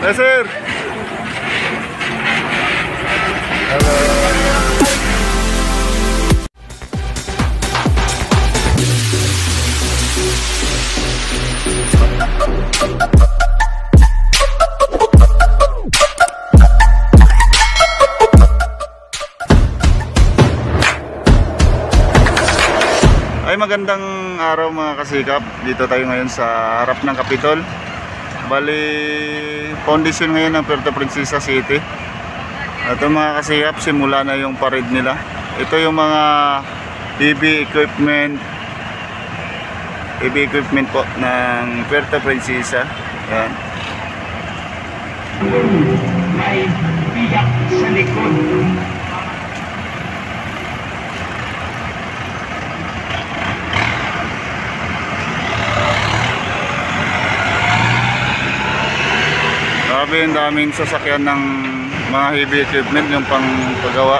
Yes, sir. Hello. Ay magandang araw mga kasikap. Dito tayo ngayon sa harap ng Kapitol. Bali, foundation ngayon ng Puerto Princesa City. Ito mga kasikap, simula na yung parade nila. Ito yung mga EV equipment EV equipment po ng Puerto Princesa. Yan. may biyak sa likod. Grabe yung daming sasakyan ng mga heavy equipment yung pang paggawa.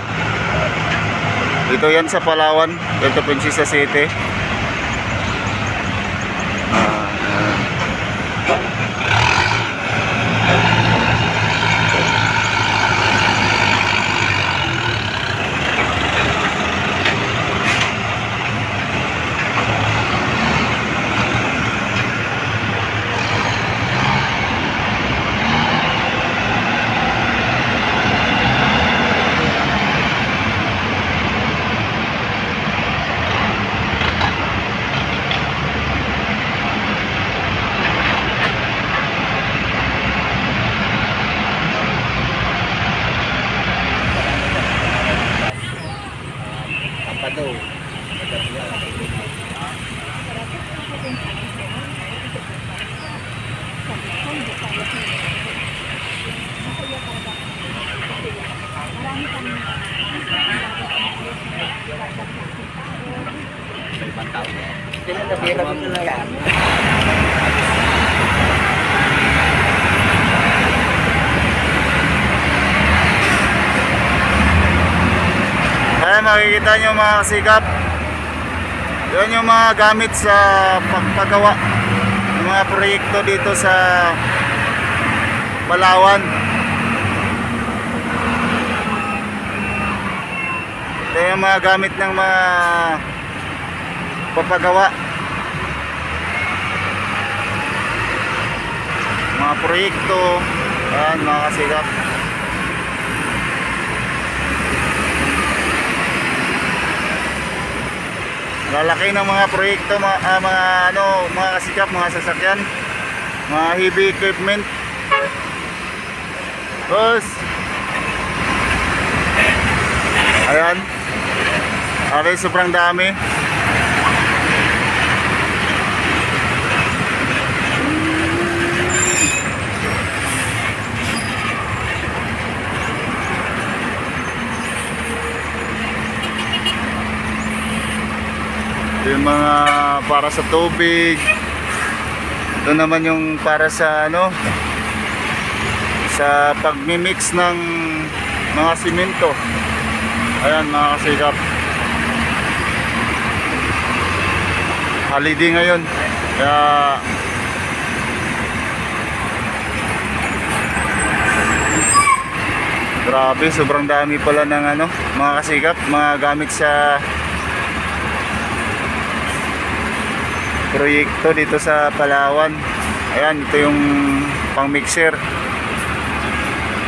Dito yan sa Palawan, Puerto Princesa City. Makikita nyo mga kasikap. Yan yung mga gamit sa pagpagawa ng mga proyekto dito sa Palawan. Ito yung mga gamit ng mga papagawa. Mga proyekto. Ayan mga kasikap. Lalaki ng mga proyekto mga, ah, mga ano mga kasikap mga sasakyan mga heavy equipment. Boss! Ayan. Okay sobrang dami Ito yung mga para sa tubig. Ito naman yung para sa ano sa pagmi-mix ng mga simento. Ayan mga kasikap. Holiday ngayon. Kaya Grabe, sobrang dami pala ng ano, mga kasikap, mga gamit sa proyekto dito sa Palawan. Ayan, ito yung pang mixer.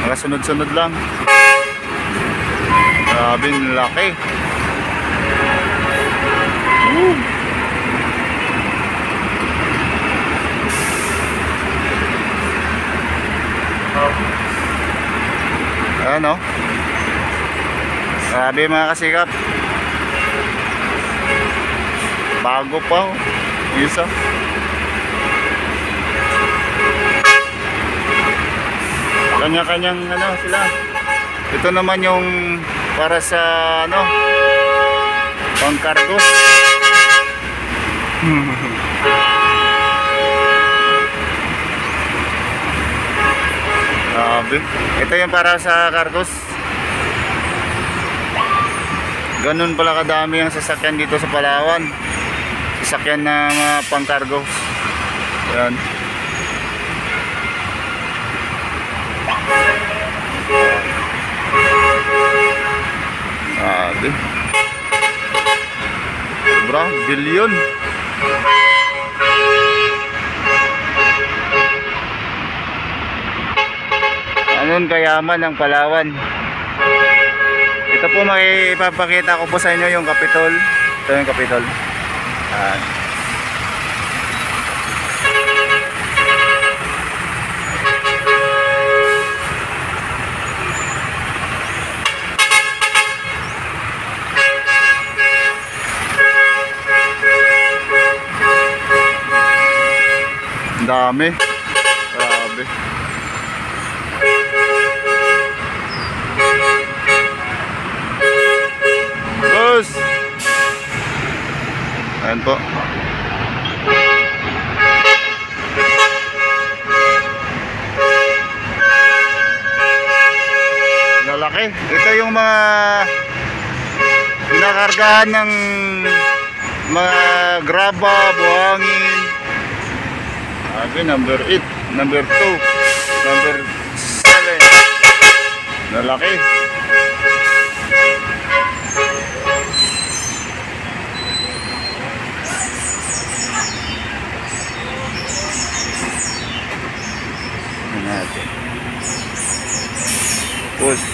Mga sunod-sunod lang. Grabe, laki. Woo! Ayan o. Grabe mga kasikap. Bago pa oh. Isa. Kanya-kanyang ano sila. Ito naman yung para sa ano pang cargo. Grabe. Ito yung para sa cargos. Ganun pala kadami ang sasakyan dito sa Palawan. Sasakyan na mga pang cargo. Yan. Sabi. Sobra, bilyon. Anon kayaman ng Palawan. Ito po may ipapakita ko po sa inyo yung Capitol. Ito yung Capitol. Ang dami. Ayan po. Lalaki. Ito yung mga pinakargahan ng mga graba, buhangin. Sabi, number 8, number 2, number 7. Lalaki. Tingnan natin. Push.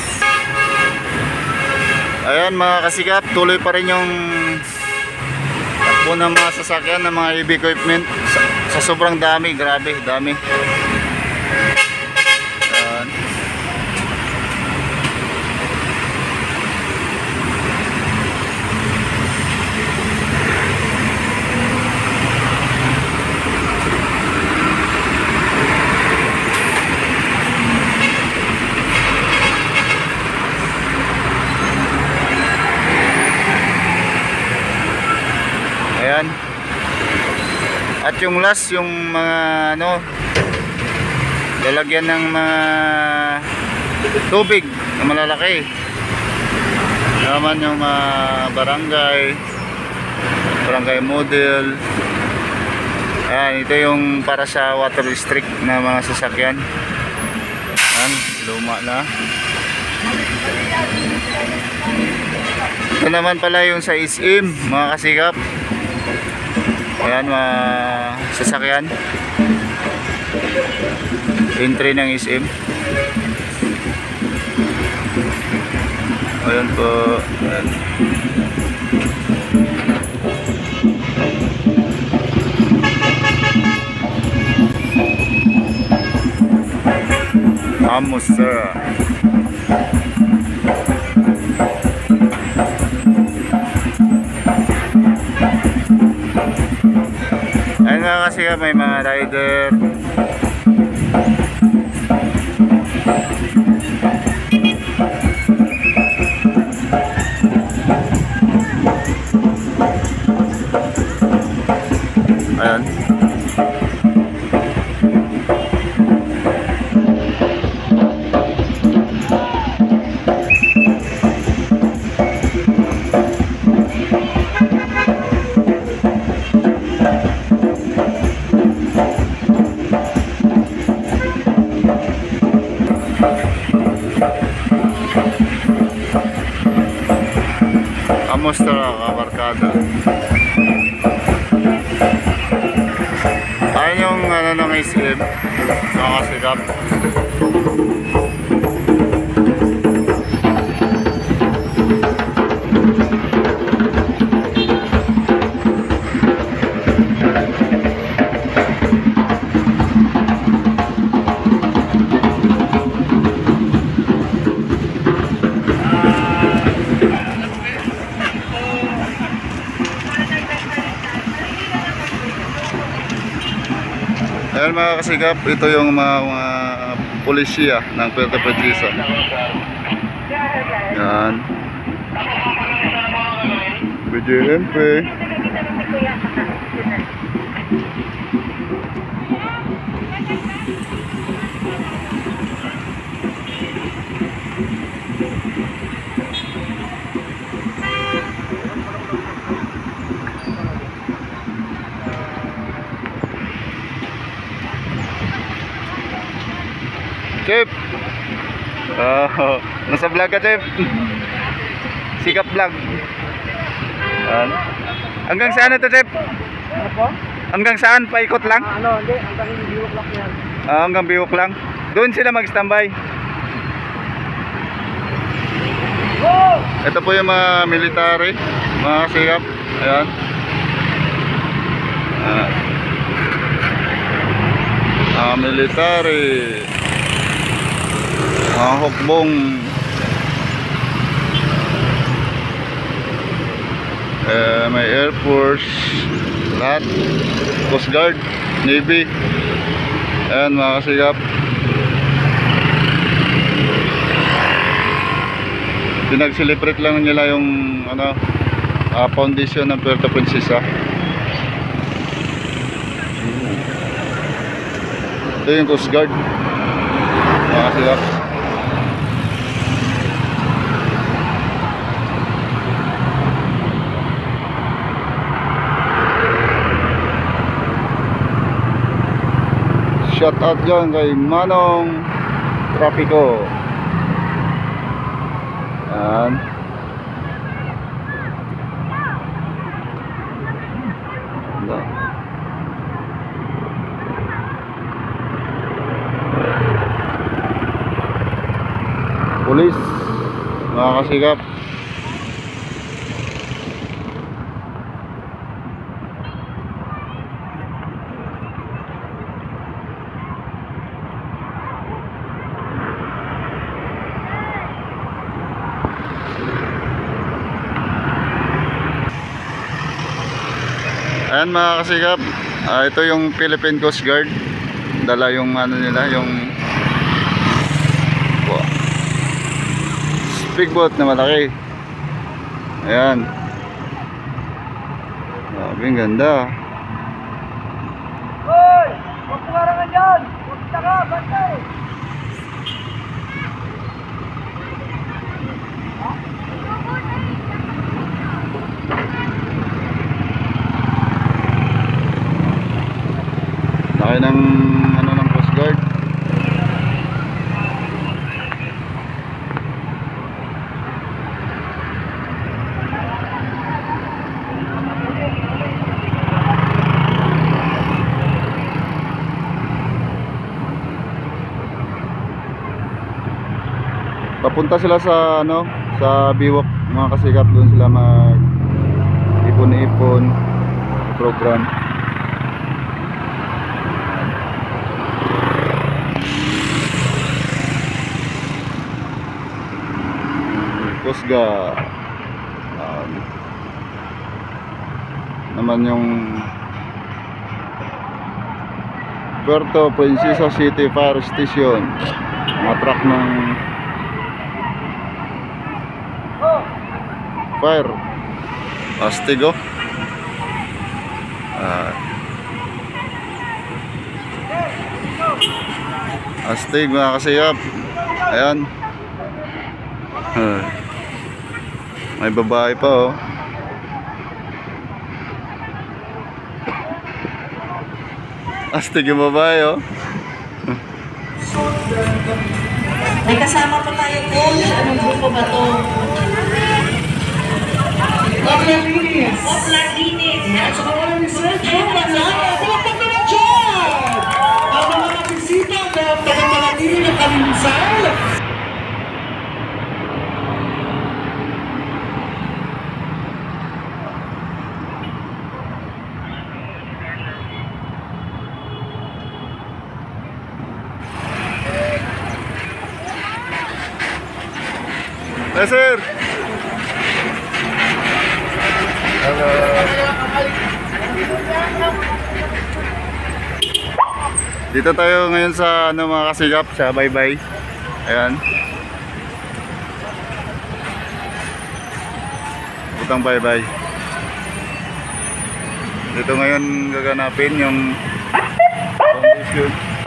Ayan mga kasikap, tuloy pa rin yung takbo ng mga sasakyan ng mga heavy equipment sa, sa sobrang dami, grabe, dami. Ayan. Ayan. At yung last, yung mga ano, lalagyan ng mga tubig na malalaki. Naman yung mga barangay, barangay model. Ayan, ito yung para sa water district na mga sasakyan. Ayan, luma na. Ito naman pala yung sa SM, mga kasikap. Ayan, mga sasakyan. Entry ng SM. Ayan po. Ayan. Vamos, sir. Nga kasi may mga rider. Ayan. Kamusta ka, barkada? Ayun yung ano ng SM, mga Ayan mga kasigap, ito yung mga, mga pulisya ng Puerto Princesa. Yan. BJMP. Chip! Oh, nasa vlog ka, Chef. Sikap vlog. Yan. Hanggang saan ito, Chef? Ano po? Hanggang saan? Paikot lang? Ah, ano, hindi. Ang tanging biwak lang yan. Ah, hanggang biwok lang. Doon sila mag-standby. Ito po yung mga military, mga kasikap. Ayan. Ah. Mga military. Mga hukbong. Eh, may Air Force. Lahat. Coast Guard. Navy. Ayan mga kasigap. Pinag-celebrate lang nila yung ano, ah, foundation ng Puerto Princesa. Ito yung Coast Guard. Mga. Shout out dyan kay Manong Traffico. Yan. Pulis, mga kasigap. Ayan mga kasigap, ah, ito yung Philippine Coast Guard. Dala yung ano nila, yung speedboat na malaki. Ayan. Grabe, ang ganda. Hoy! Huwag pumarangan dyan! Huwag ka, bantay! Laki ng ano ng Coast Guard. Papunta sila sa ano, sa Biwok mga kasikap doon sila mag ipon-ipon program. Kusga um, naman yung Puerto Princesa City Fire Station. Mga truck ng fire Astigo Ah. Astig mga kasiyap ayan Ah. May babae pa oh. Astig yung babae oh. May kasama pa tayo coach. Anong grupo ba to? Paglalinis! Poplar Linis. At saka wala ni Sir John Manalo. Palakpak naman dyan! Ang mga bisita na tagapanatili ng kalinsan. Yes sir Dito tayo ngayon sa ano mga kasigap sa bye bye. Ayan. Utang bye bye. Dito ngayon gaganapin yung foundation.